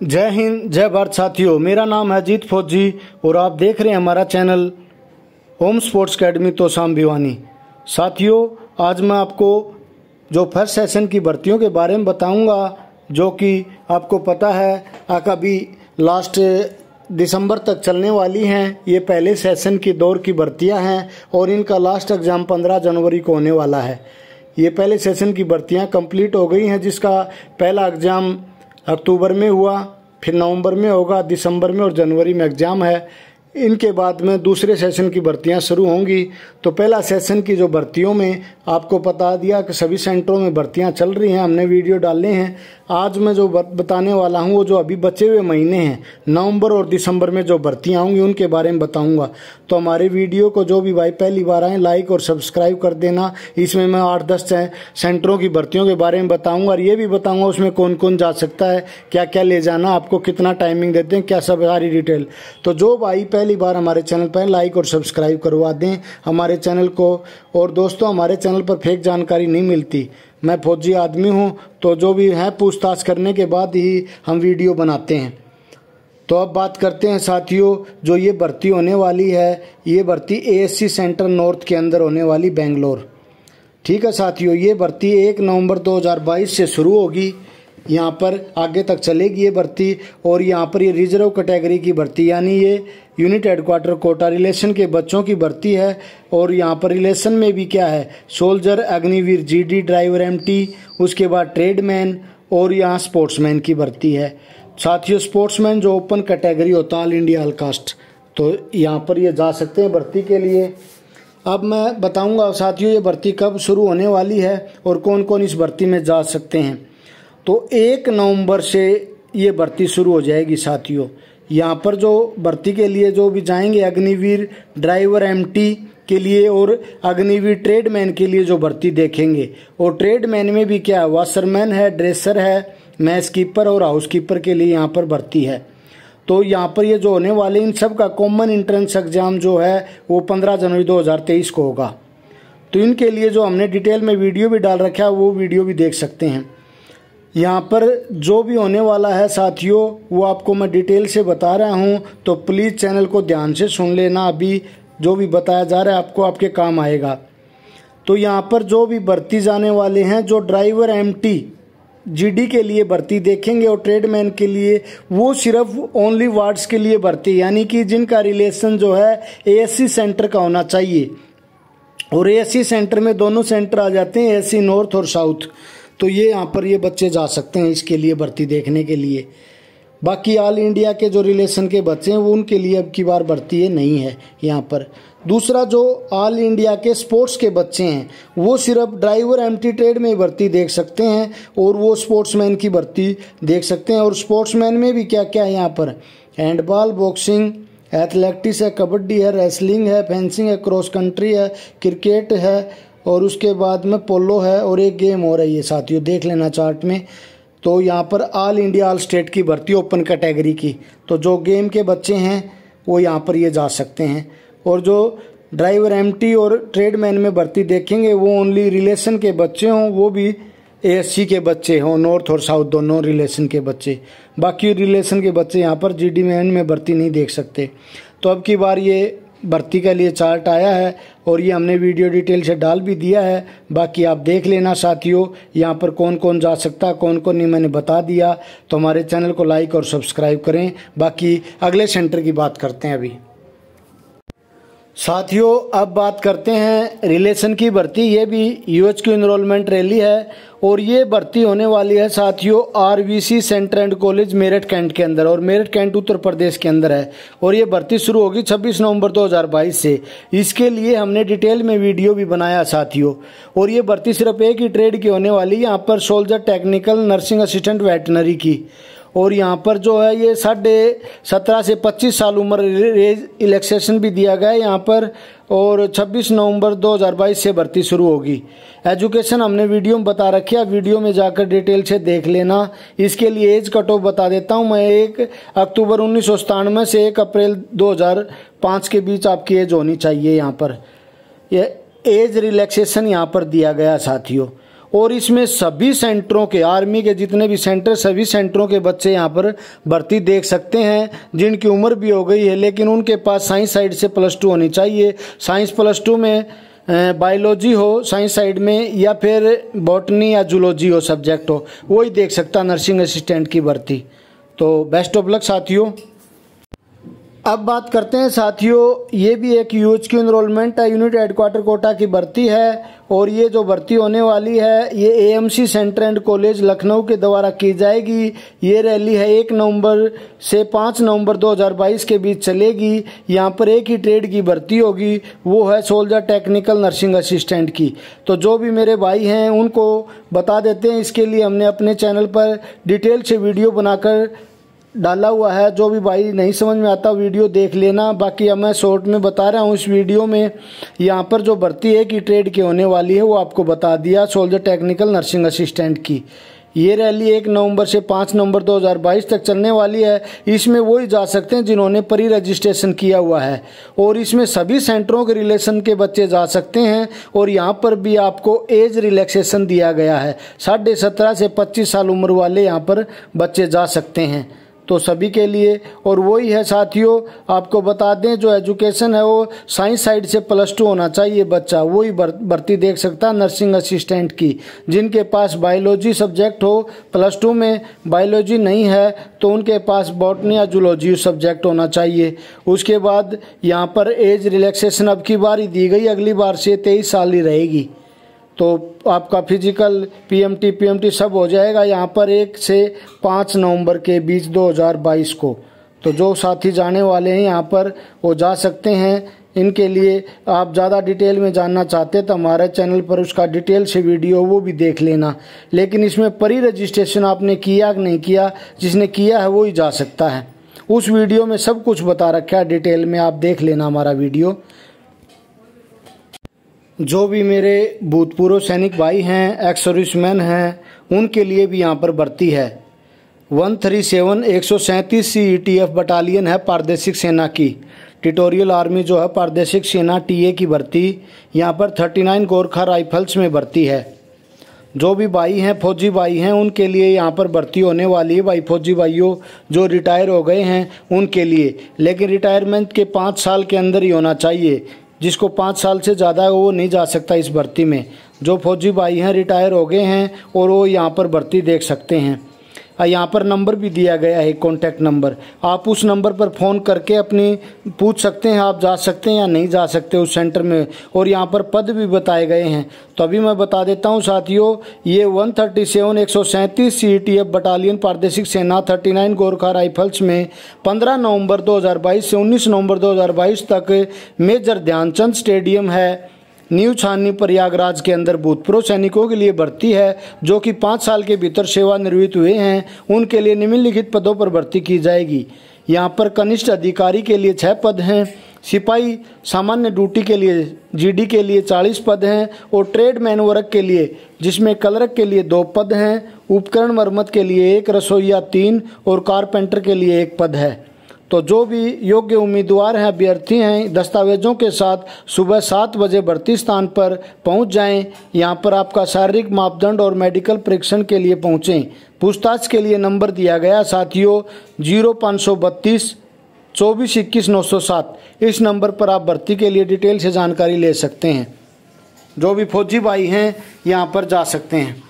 जय हिंद, जय भारत साथियों। मेरा नाम है अजीत फौजी और आप देख रहे हैं हमारा channel home sports academy Tosham Bhiwani. साथियों, आज मैं आपको जो फ़र्स्ट सेशन की भर्तियों के बारे में बताऊँगा, जो कि आपको पता है अभी लास्ट दिसंबर तक चलने वाली हैं। ये पहले सेशन की दौर की भर्तियाँ हैं और इनका लास्ट एग्ज़ाम 15 जनवरी को होने वाला है। ये पहले सेशन की भर्तियाँ कंप्लीट हो गई हैं, जिसका पहला एग्ज़ाम अक्टूबर में हुआ फिर नवंबर में होगा दिसंबर में और जनवरी में एग्ज़ाम है। इनके बाद में दूसरे सेशन की भर्तियाँ शुरू होंगी। तो पहला सेशन की जो भर्तियों में आपको बता दिया कि सभी सेंटरों में भर्तियाँ चल रही हैं, हमने वीडियो डाले हैं। आज मैं जो बताने वाला हूँ, वो जो अभी बचे हुए महीने हैं, नवंबर और दिसंबर में जो भर्तियाँ होंगी, उनके बारे में बताऊँगा। तो हमारे वीडियो को जो भी भाई पहली बार आए लाइक और सब्सक्राइब कर देना। इसमें मैं आठ दस सेंटरों की भर्तियों के बारे में बताऊँगा और ये भी बताऊँगा उसमें कौन कौन जा सकता है क्या क्या ले जाना, आपको कितना टाइमिंग देते हैं, क्या सब सारी डिटेल तो जो भाई पहली बार हमारे चैनल पर लाइक और सब्सक्राइब करवा दें। हमारे चैनल को, और दोस्तों, हमारे चैनल पर फेक जानकारी नहीं मिलती। मैं फौजी आदमी हूँ तो जो भी है पूछताछ करने के बाद ही हम वीडियो बनाते हैं। तो अब बात करते हैं साथियों, जो ये भर्ती होने वाली है, ये भर्ती एएससी सेंटर नॉर्थ के अंदर होने वाली बेंगलोर ठीक है साथियों, ये भर्ती एक नवंबर 2022 से शुरू होगी। यहाँ पर आगे तक चलेगी ये भर्ती, और यहाँ पर ये रिज़र्व कैटेगरी की भर्ती, यानी ये यूनिट हेडक्वार्टर कोटा रिलेशन के बच्चों की भर्ती है और यहाँ पर रिलेशन में भी क्या है? Soldier, Agniveer GD driver MT उसके बाद ट्रेडमैन और यहाँ स्पोर्ट्समैन की भर्ती है। साथियों, स्पोर्ट्समैन जो ओपन कैटेगरी होता है ऑल इंडिया ऑल कास्ट तो यहाँ पर ये जा सकते हैं भर्ती के लिए। अब मैं बताऊँगा, साथियों, ये भर्ती कब शुरू होने वाली है और कौन कौन इस भर्ती में जा सकते हैं। तो एक नवंबर से ये भर्ती शुरू हो जाएगी, साथियों। यहाँ पर जो भर्ती के लिए जो भी जाएँगे, अग्निवीर, ड्राइवर एमटी के लिए और अग्निवीर ट्रेडमैन के लिए जो भर्ती देखेंगे। और ट्रेडमैन में भी क्या है वाशरमैन है ड्रेसर है मैस कीपर और हाउस कीपर के लिए यहाँ पर भर्ती है। तो यहाँ पर ये जो होने वाले, इन सब का कॉमन एंट्रेंस एग्ज़ाम जो है, वो 15 जनवरी 2023 को होगा। तो इनके लिए जो हमने डिटेल में वीडियो भी डाल रखा है, वो वीडियो भी देख सकते हैं। यहाँ पर जो भी होने वाला है साथियों, वो आपको मैं डिटेल से बता रहा हूँ तो प्लीज़ चैनल को ध्यान से सुन लेना। अभी जो भी बताया जा रहा है, आपको आपके काम आएगा। तो यहाँ पर जो भी भर्ती जाने वाले हैं, जो ड्राइवर एमटी जीडी के लिए भर्ती देखेंगे और ट्रेडमैन के लिए, वो सिर्फ़ ओनली वार्ड्स के लिए भर्ती, यानी कि जिनका रिलेशन जो है एएससी सेंटर का होना चाहिए। और एएससी सेंटर में दोनों सेंटर आ जाते हैं एएससी नॉर्थ और साउथ तो ये यहाँ पर ये बच्चे जा सकते हैं इसके लिए भर्ती देखने के लिए। बाकी ऑल इंडिया के जो रिलेशन के बच्चे हैं, वो उनके लिए अब की बार भर्ती है नहीं है यहाँ पर। दूसरा जो ऑल इंडिया के स्पोर्ट्स के बच्चे हैं, वो सिर्फ़ ड्राइवर एमटी ट्रेड में भर्ती देख सकते हैं और वो स्पोर्ट्समैन की भर्ती देख सकते हैं। और स्पोर्ट्समैन में भी क्या क्या है यहाँ पर? हैंडबॉल बॉक्सिंग एथलेटिक्स है, कबड्डी है रेसलिंग है फेंसिंग है क्रॉस कंट्री है क्रिकेट है और उसके बाद में पोलो है और एक गेम हो रही है साथियों, देख लेना चार्ट में। तो यहाँ पर ऑल इंडिया ऑल स्टेट की भर्ती ओपन कैटेगरी की। तो जो गेम के बच्चे हैं, वो यहाँ पर ये जा सकते हैं। और जो ड्राइवर एमटी और ट्रेडमैन में भर्ती देखेंगे, वो ओनली रिलेशन के बच्चे हों, वो भी एएससी के बच्चे हों नॉर्थ और साउथ दोनों रिलेशन के बच्चे। बाकी रिलेशन के बच्चे यहाँ पर जीडी में भर्ती नहीं देख सकते। तो अब की बार ये भर्ती के लिए चार्ट आया है और ये हमने वीडियो डिटेल से डाल भी दिया है। बाकी आप देख लेना साथियों, यहाँ पर कौन कौन जा सकता है कौन कौन नहीं मैंने बता दिया। तो हमारे चैनल को लाइक और सब्सक्राइब करें। बाकी अगले सेंटर की बात करते हैं अभी। साथियों, अब बात करते हैं रिलेशन की भर्ती। ये भी यूएच की इनरोलमेंट रैली है और ये भर्ती होने वाली है साथियों RVC centre and college Meerut cantt के अंदर और मेरठ कैंट उत्तर प्रदेश के अंदर है और ये भर्ती शुरू होगी 26 नवंबर 2022 से। इसके लिए हमने डिटेल में वीडियो भी बनाया साथियों और ये भर्ती सिर्फ़ एक ही ट्रेड की होने वाली यहाँ पर soldier technical nursing assistant veterinary की। और यहाँ पर जो है ये साढ़े सत्रह से पच्चीस साल उम्र रेज इलेक्सेशन भी दिया गया है यहाँ पर और 26 नवंबर 2022 से भर्ती शुरू होगी। एजुकेशन हमने वीडियो में बता रखी है। वीडियो में जाकर डिटेल से देख लेना। इसके लिए एज कट ऑफ़ बता देता हूँ। मैं एक अक्टूबर उन्नीस सौ सत्तानवे से एक अप्रैल 2005 के बीच आपकी एज होनी चाहिए यहाँ पर। ये एज रिलैक्सेशन यहाँ पर दिया गया साथियों। और इसमें सभी सेंटरों के, आर्मी के, जितने भी सेंटर, सभी सेंटरों के बच्चे यहाँ पर भर्ती देख सकते हैं। जिनकी उम्र भी हो गई है, लेकिन उनके पास साइंस साइड से प्लस टू होनी चाहिए। साइंस प्लस टू में बायोलॉजी हो साइंस साइड में, या फिर बॉटनी या जूलॉजी हो सब्जेक्ट हो वही देख सकता नर्सिंग असिस्टेंट की भर्ती। तो बेस्ट ऑफ़ लक साथियों। अब बात करते हैं साथियों, ये भी एक यूज़ की इनरोलमेंट है यूनिट हेडक्वार्टर कोटा की भर्ती है और ये जो भर्ती होने वाली है, ये AMC centre and college Lucknow के द्वारा की जाएगी। ये रैली है एक नवंबर से पाँच नवंबर 2022 के बीच चलेगी। यहाँ पर एक ही ट्रेड की भर्ती होगी, वो है सोल्जर टेक्निकल नर्सिंग असिस्टेंट की। तो जो भी मेरे भाई हैं, उनको बता देते हैं, इसके लिए हमने अपने चैनल पर डिटेल से वीडियो बनाकर डाला हुआ है। जो भी भाई नहीं समझ में आता, वीडियो देख लेना। बाकी अब मैं शॉर्ट में बता रहा हूँ, इस वीडियो में यहाँ पर जो भर्ती है कि ट्रेड की होने वाली है, वो आपको बता दिया सोल्जर टेक्निकल नर्सिंग असिस्टेंट की। ये रैली एक नवंबर से पाँच नवंबर 2022 तक चलने वाली है। इसमें वही जा सकते हैं जिन्होंने प्री रजिस्ट्रेशन किया हुआ है। और इसमें सभी सेंटरों के रिलेशन के बच्चे जा सकते हैं और यहाँ पर भी आपको एज रिलैक्सेशन दिया गया है। साढ़े सत्रह से पच्चीस साल उम्र वाले यहाँ पर बच्चे जा सकते हैं। तो सभी के लिए, और वही है साथियों, आपको बता दें, जो एजुकेशन है वो साइंस साइड से प्लस टू होना चाहिए बच्चा। वही भर्ती देख सकता है नर्सिंग असिस्टेंट की, जिनके पास बायोलॉजी सब्जेक्ट हो, प्लस टू में बायोलॉजी नहीं है तो उनके पास बॉटनी या जूलॉजी सब्जेक्ट होना चाहिए। उसके बाद यहाँ पर एज रिलैक्सेशन अब की बार दी गई, अगली बार से तेईस साल ही रहेगी। तो आपका फ़िज़िकल पीएमटी पीएमटी सब हो जाएगा यहाँ पर एक से पाँच नवंबर के बीच 2022 को। तो जो साथी जाने वाले हैं यहाँ पर, वो जा सकते हैं। इनके लिए आप ज़्यादा डिटेल में जानना चाहते तो हमारे चैनल पर उसका डिटेल से वीडियो वो भी देख लेना। लेकिन इसमें परी रजिस्ट्रेशन आपने किया कि नहीं किया, जिसने किया है वो ही जा सकता है। उस वीडियो में सब कुछ बता रखा है, डिटेल में आप देख लेना हमारा वीडियो। जो भी मेरे भूतपूर्व सैनिक भाई हैं एक्स सर्विसमैन हैं, उनके लिए भी यहाँ पर भर्ती है। वन थ्री सेवन एक सौ सैंतीस C E T F battalion है पारदेशिक सेना की। टिटोरियल आर्मी जो है पारदेशिक सेना टी ए की भर्ती, यहाँ पर थर्टी नाइन गोरखा राइफल्स में भर्ती है। जो भी भाई हैं, फौजी भाई हैं, उनके लिए यहाँ पर भर्ती होने वाली है। भाई फौजी भाइयों, जो रिटायर हो गए हैं, उनके लिए। लेकिन रिटायरमेंट के पाँच साल के अंदर ही होना चाहिए। जिसको पाँच साल से ज़्यादा वो नहीं जा सकता इस भर्ती में। जो फौजी भाई हैं, रिटायर हो गए हैं और वो यहाँ पर भर्ती देख सकते हैं। यहाँ पर नंबर भी दिया गया है कॉन्टैक्ट नंबर आप उस नंबर पर फ़ोन करके अपनी पूछ सकते हैं, आप जा सकते हैं या नहीं जा सकते उस सेंटर में। और यहाँ पर पद भी बताए गए हैं। तो अभी मैं बता देता हूँ, साथियों, ये वन थर्टी सेवन एक सौ सैंतीस सी टी एफ़ बटालियन प्रादेशिक सेना थर्टी नाइन गोरखा राइफल्स में पंद्रह नवंबर 2022 से उन्नीस नवंबर 2022 तक मेजर ध्यानचंद स्टेडियम है। न्यू छाननी प्रयागराज के अंदर भूतपूर्व सैनिकों के लिए भर्ती है, जो कि पाँच साल के भीतर सेवानिवृत्त हुए हैं। उनके लिए निम्नलिखित पदों पर भर्ती की जाएगी। यहाँ पर कनिष्ठ अधिकारी के लिए छः पद हैं, सिपाही सामान्य ड्यूटी के लिए, जीडी के लिए चालीस पद हैं और ट्रेड मैन वर्क के लिए, जिसमें कलरक के लिए दो पद हैं, उपकरण मरम्मत के लिए एक, रसोईया तीन और कारपेंटर के लिए एक पद है। तो जो भी योग्य उम्मीदवार हैं, अभ्यर्थी हैं, दस्तावेजों के साथ सुबह सात बजे भर्ती स्थान पर पहुँच जाएँ। यहाँ पर आपका शारीरिक मापदंड और मेडिकल परीक्षण के लिए पहुँचें। पूछताछ के लिए नंबर दिया गया साथियों, ज़ीरो पाँच सौ बत्तीस, चौबीस इक्कीस नौ सौ सात। इस नंबर पर आप भर्ती के लिए डिटेल से जानकारी ले सकते हैं। जो भी फौजी भाई हैं, यहाँ पर जा सकते हैं।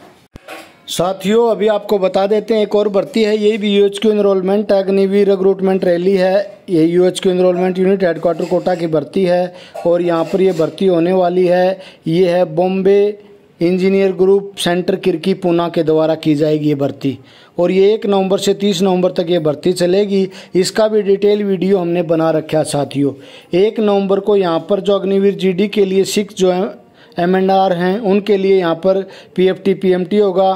साथियों, अभी आपको बता देते हैं, एक और भर्ती है। ये भी U H Q enrolment Agniveer recruitment rally है। ये U H Q enrolment unit headquarter Kota की भर्ती है और यहाँ पर ये भर्ती होने वाली है। ये है Bombay engineer group centre Kirkee Poona के द्वारा की जाएगी ये भर्ती। और ये एक नवंबर से तीस नवंबर तक ये भर्ती चलेगी। इसका भी डिटेल वीडियो हमने बना रखा साथियों। एक नवंबर को यहाँ पर जो अग्निवीर जीडी के लिए सिक्स जो एम एंड आर हैं, उनके लिए यहाँ पर P F T P M T होगा।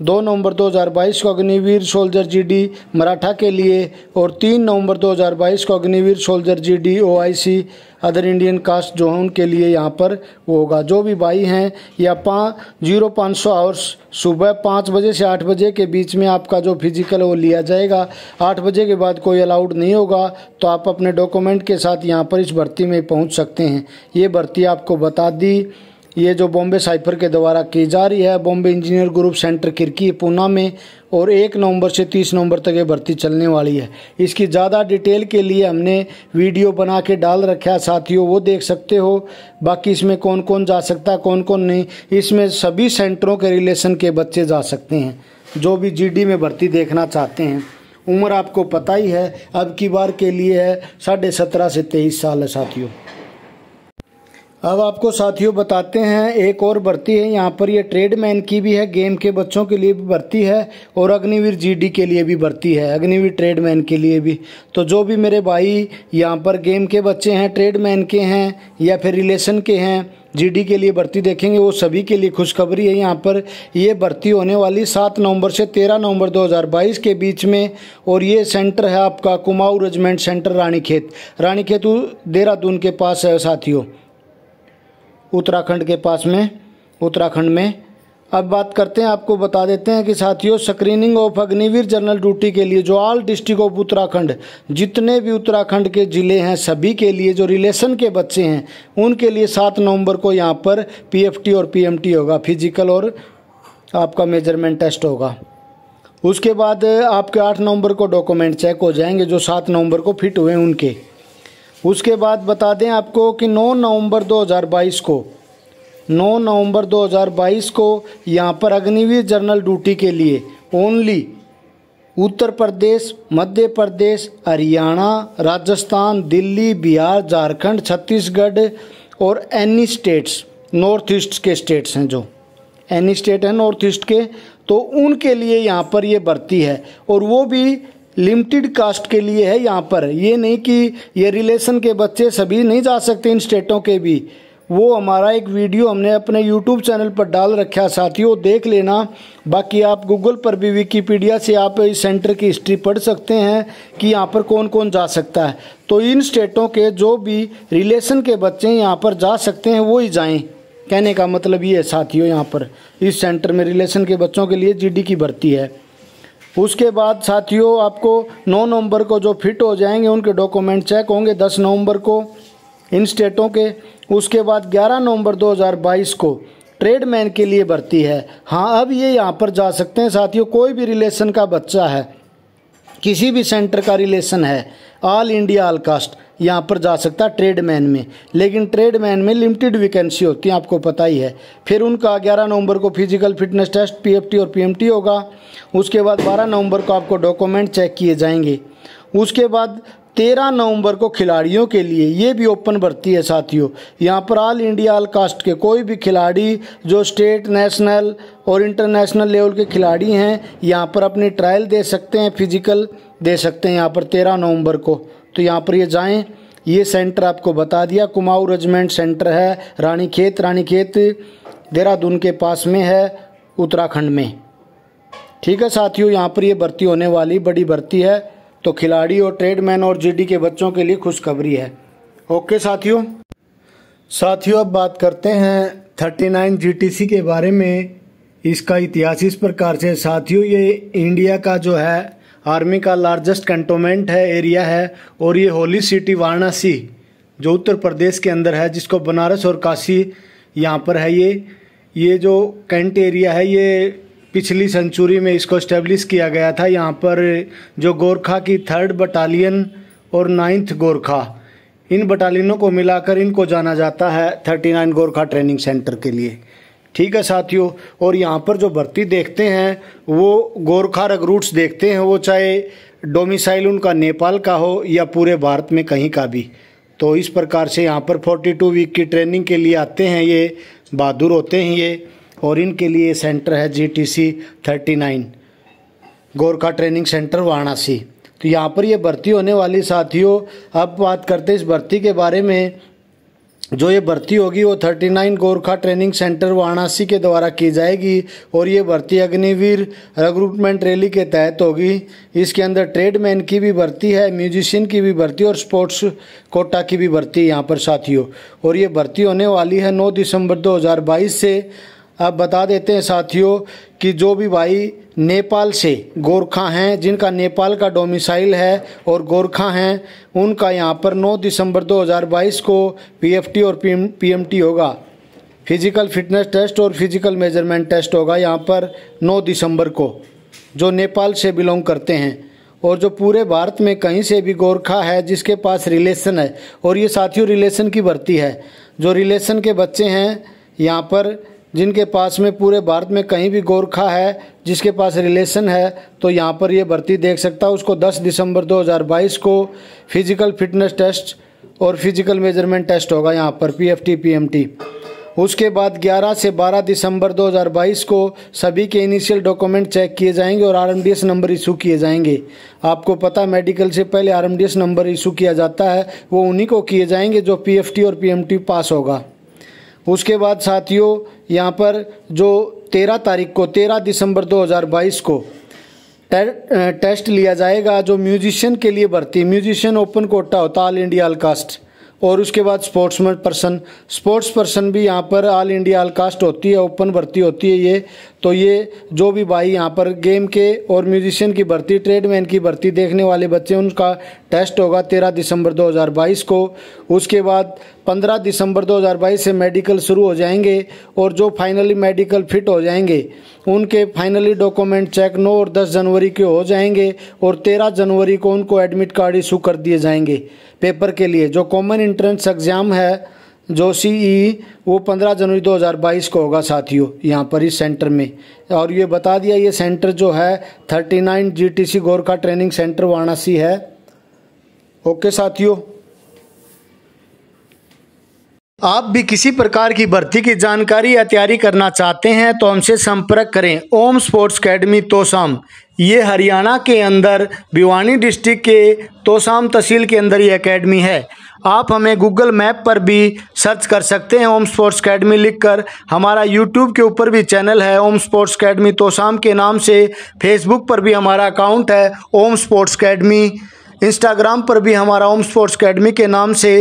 दो नवंबर 2022 को अग्निवीर सोल्जर जीडी मराठा के लिए और तीन नवंबर 2022 को Agniveer soldier GD OIC, other Indian caste जो हैं उनके लिए यहाँ पर वो होगा। जो भी भाई हैं, या पाँच ज़ीरो पाँच सौ आवर्स सुबह पाँच बजे से आठ बजे के बीच में आपका जो फ़िज़िकल वो लिया जाएगा। आठ बजे के बाद कोई अलाउड नहीं होगा तो आप अपने डॉक्यूमेंट के साथ यहाँ पर इस भर्ती में पहुँच सकते हैं। ये भर्ती आपको बता दी। ये जो बॉम्बे साइफर के द्वारा की जा रही है, Bombay engineer group centre Kirkee Poona में और एक नवंबर से तीस नवंबर तक ये भर्ती चलने वाली है। इसकी ज़्यादा डिटेल के लिए हमने वीडियो बना के डाल रखा है, साथियों, वो देख सकते हो। बाकी इसमें कौन कौन जा सकता है कौन कौन नहीं, इसमें सभी सेंटरों के रिलेशन के बच्चे जा सकते हैं, जो भी जीडी में भर्ती देखना चाहते हैं। उम्र आपको पता ही है, अब की बार के लिए है, साढ़े सत्रह से तेईस साल है, साथियों। अब आपको साथियों बताते हैं, एक और भर्ती है, यहाँ पर ये ट्रेडमैन की भी है, गेम के बच्चों के लिए भी भर्ती है और अग्निवीर जीडी के लिए भी भर्ती है, अग्निवीर ट्रेडमैन के लिए भी। तो जो भी मेरे भाई यहाँ पर गेम के बच्चे हैं, ट्रेडमैन के हैं या फिर रिलेशन के हैं, जीडी के लिए भर्ती देखेंगे, वो सभी के लिए खुशखबरी है यहाँ पर। ये भर्ती होने वाली सात नवंबर से तेरह नवंबर 2022 के बीच में और ये सेंटर है आपका कुमाऊं रेजिमेंट सेंटर रानीखेत। रानीखेत, देहरादून के पास है साथियों। उत्तराखंड के पास में, उत्तराखंड में। अब बात करते हैं, आपको बता देते हैं कि साथियों screening of Agniveer general duty के लिए जो ऑल डिस्ट्रिक्ट ऑफ़ उत्तराखंड, जितने भी उत्तराखंड के ज़िले हैं, सभी के लिए जो रिलेशन के बच्चे हैं, उनके लिए सात नवंबर को यहाँ पर पीएफटी और पीएमटी होगा फ़िज़िकल और आपका मेज़रमेंट टेस्ट होगा। उसके बाद आपके आठ नवंबर को डॉक्यूमेंट चेक हो जाएँगे, जो सात नवंबर को फिट हुए उनके। उसके बाद बता दें आपको कि 9 नवंबर 2022 को 9 नवंबर 2022 को यहाँ पर अग्निवीर जनरल ड्यूटी के लिए ओनली उत्तर प्रदेश, मध्य प्रदेश, हरियाणा, राजस्थान, दिल्ली, बिहार, झारखंड, छत्तीसगढ़ और एनी स्टेट्स नॉर्थ ईस्ट के स्टेट्स हैं जो। एनी स्टेट हैं नॉर्थ ईस्ट के तो उनके लिए यहाँ पर ये भर्ती है। और वो भी लिमिटेड कास्ट के लिए है यहाँ पर। ये नहीं कि ये रिलेशन के बच्चे सभी नहीं जा सकते इन स्टेटों के भी। वो हमारा एक वीडियो हमने अपने यूट्यूब चैनल पर डाल रखा साथियों देख लेना। बाकी आप गूगल पर भी विकीपीडिया से आप इस सेंटर की हिस्ट्री पढ़ सकते हैं कि यहाँ पर कौन कौन जा सकता है। तो इन स्टेटों के जो भी रिलेशन के बच्चे यहाँ पर जा सकते हैं, वो ही जाएँ। कहने का मतलब ये है, साथियों, यहाँ पर। इस सेंटर में रिलेशन के बच्चों के लिए जीडी की भर्ती है। उसके बाद साथियों, आपको 9 नवंबर को जो फिट हो जाएँगे, उनके डॉक्यूमेंट चेक होंगे 10 नवंबर को, इन स्टेटों के। उसके बाद 11 नवंबर 2022 को ट्रेडमैन के लिए भर्ती है। हाँ अब ये यहाँ पर जा सकते हैं, साथियों, कोई भी रिलेशन का बच्चा है। किसी भी सेंटर का रिलेशन है। ऑल इंडिया ऑल कास्ट यहाँ पर जा सकता है ट्रेडमैन में। लेकिन ट्रेडमैन में लिमिटेड वैकेंसी होती है, आपको पता ही है। फिर उनका 11 नवंबर को फ़िज़िकल फिटनेस टेस्ट पीएफटी और पीएमटी होगा। उसके बाद 12 नवंबर को आपको डॉक्यूमेंट चेक किए जाएँगे। उसके बाद तेरह नवंबर को खिलाड़ियों के लिए ये भी ओपन भर्ती है साथियों। यहाँ पर ऑल इंडिया ऑल कास्ट के कोई भी खिलाड़ी जो स्टेट नेशनल और इंटरनेशनल लेवल के खिलाड़ी हैं, यहाँ पर अपनी ट्रायल दे सकते हैं फ़िज़िकल दे सकते हैं यहाँ पर तेरह नवंबर को। तो यहाँ पर ये जाएँ, ये सेंटर आपको बता दिया, कुमाऊं रेजिमेंट सेंटर है, रानीखेत रानीखेत देहरादून के पास में है, उत्तराखंड में। ठीक है साथियों, यहाँ पर ये भर्ती होने वाली बड़ी भर्ती है तो खिलाड़ी और ट्रेडमैन और जीडी के बच्चों के लिए खुशखबरी है। ओके साथियों। साथियों, अब बात करते हैं थर्टी नाइन जी के बारे में। इसका इतिहास इस प्रकार से, साथियों, ये इंडिया का जो है, आर्मी का लार्जेस्ट कंटोमेंट है एरिया है, और ये होली सिटी वाराणसी, जो उत्तर प्रदेश के अंदर है, जिसको बनारस और काशी यहाँ पर है ये। ये जो कैंट एरिया है, ये पिछली सेंचुरी में इसको इस्टेब्लिश किया गया था। यहाँ पर जो गोरखा की थर्ड बटालियन और नाइन्थ गोरखा, इन बटालियनों को मिलाकर इनको जाना जाता है thirty nine Gorkha training centre के लिए। ठीक है साथियों? और यहाँ पर जो भर्ती देखते हैं, वो गोरखा रगरूट्स देखते हैं, वो चाहे डोमिसाइल उनका नेपाल का हो या पूरे भारत में कहीं का भी। तो इस प्रकार से यहाँ पर 42 वीक की ट्रेनिंग के लिए आते हैं ये, बहादुर होते हैं ये, और इनके लिए सेंटर है G T C thirty nine, Gorkha training centre Varanasi. तो यहाँ पर ये भर्ती होने वाली साथियों, अब बात करते हैं इस भर्ती के बारे में जो ये भर्ती होगी, वो 39 गोरखा ट्रेनिंग सेंटर वाराणसी के द्वारा की जाएगी और ये भर्ती अग्निवीर रिक्रूटमेंट रैली के तहत होगी। इसके अंदर ट्रेडमैन की भी भर्ती है म्यूजिशियन की भी भर्ती और स्पोर्ट्स कोटा की भी भर्ती यहाँ पर साथियों। और ये भर्ती होने वाली है 9 दिसंबर 2022 से। अब बता देते हैं साथियों कि जो भी भाई नेपाल से गोरखा हैं, जिनका नेपाल का डोमिसाइल है और गोरखा हैं, उनका यहाँ पर 9 दिसंबर 2022 को पीएफटी और पीएमटी होगा। फ़िज़िकल फिटनेस टेस्ट और फ़िज़िकल मेज़रमेंट टेस्ट होगा यहाँ पर 9 दिसंबर को, जो नेपाल से बिलोंग करते हैं। और जो पूरे भारत में कहीं से भी गोरखा है, जिसके पास रिलेशन है, और ये साथियों रिलेशन की भर्ती है, जो रिलेशन के बच्चे हैं, यहाँ पर जिनके पास में पूरे भारत में कहीं भी गोरखा है, जिसके पास रिलेशन है तो यहाँ पर ये भर्ती देख सकता है। उसको 10 दिसंबर 2022 को फ़िज़िकल फिटनेस टेस्ट और फ़िज़िकल मेज़रमेंट टेस्ट होगा यहाँ पर पीएफटी पीएमटी उसके बाद 11 से 12 दिसंबर 2022 को सभी के इनिशियल डॉक्यूमेंट चेक किए जाएँगे और आरएमडीएस नंबर इशू किए जाएँगे। आपको पता मेडिकल से पहले आरएमडीएस नंबर इशू किया जाता है, वो उन्हीं को किए जाएँगे जो पीएफटी और पीएमटी पास होगा। उसके बाद साथियों यहाँ पर जो तेरह तारीख को तेरह दिसंबर 2022 को टे, टेस्ट लिया जाएगा जो म्यूजिशियन के लिए भर्ती म्यूजिशियन ओपन कोटा होता ऑल इंडिया आलकास्ट। और उसके बाद स्पोर्ट्समैन पर्सन स्पोर्ट्स पर्सन भी यहाँ पर ऑल इंडिया आलकास्ट होती है ओपन भर्ती होती है ये। तो ये जो भी भाई यहाँ पर गेम के और म्यूजिशियन की भर्ती ट्रेडमैन की भर्ती देखने वाले बच्चे, उनका टेस्ट होगा तेरह दिसंबर 2022 को। उसके बाद पंद्रह दिसंबर 2022 से मेडिकल शुरू हो जाएँगे और जो फाइनली मेडिकल फिट हो जाएँगे, उनके फाइनली डॉक्यूमेंट चेक नौ और दस जनवरी के हो जाएँगे और तेरह जनवरी को उनको एडमिट कार्ड इशू कर दिए जाएँगे। पेपर के लिए जो कॉमन इंट्रेंस एग्ज़ाम है जो सी ई वो पंद्रह जनवरी 2022 को होगा साथियों, यहाँ पर इस सेंटर में। और ये बता दिया, ये सेंटर जो है 39 GTC Gorkha training centre Varanasi है। ओके साथियों। आप भी किसी प्रकार की भर्ती की जानकारी या तैयारी करना चाहते हैं तो हमसे संपर्क करें ओम स्पोर्ट्स अकेडमी तोसाम। ये हरियाणा के अंदर, भिवानी डिस्ट्रिक्ट के तोसाम तहसील के अंदर ये अकेडमी है। आप हमें गूगल मैप पर भी सर्च कर सकते हैं ओम स्पोर्ट्स अकेडमी लिखकर। हमारा यूट्यूब के ऊपर भी चैनल है ओम स्पोर्ट्स अकेडमी तोसाम के नाम से। फेसबुक पर भी हमारा अकाउंट है ओम स्पोर्ट्स अकेडमी इंस्टाग्राम पर भी हमारा ओम स्पोर्ट्स अकेडमी के नाम से।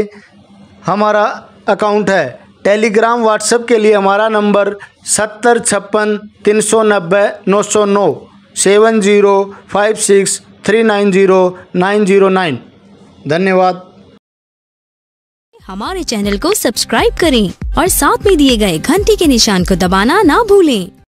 हमारा अकाउंट है। टेलीग्राम, व्हाट्सएप के लिए हमारा नंबर सत्तर छप्पन तीन सौ नब्बे नौ सौ नौ, seven zero five six three nine zero nine zero nine. धन्यवाद। हमारे चैनल को सब्सक्राइब करें और साथ में दिए गए घंटी के निशान को दबाना ना भूलें।